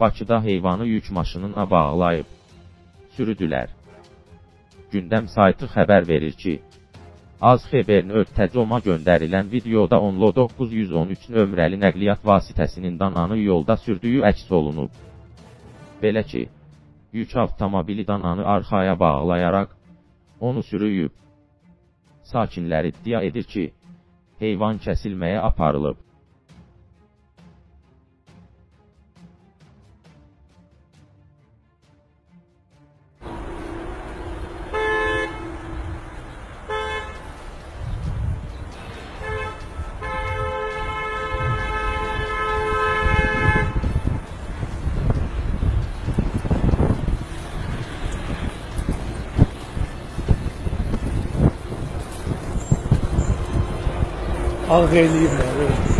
Bakıda heyvanı yük maşınına bağlayıb. Sürüdülər. Gündəm saytı xəbər verir ki, Az xəbərin ötəcoma göndərilən videoda Onlo 913 nömrəli nəqliyyat vasitəsinin dananı yolda sürdüyü əks olunub. Belə ki, yük avtomobili dananı arxaya bağlayaraq, onu sürüyüb. Sakinlər iddia edir ki, heyvan kəsilməyə aparılıb. Ankara'lıyım ben. Evet.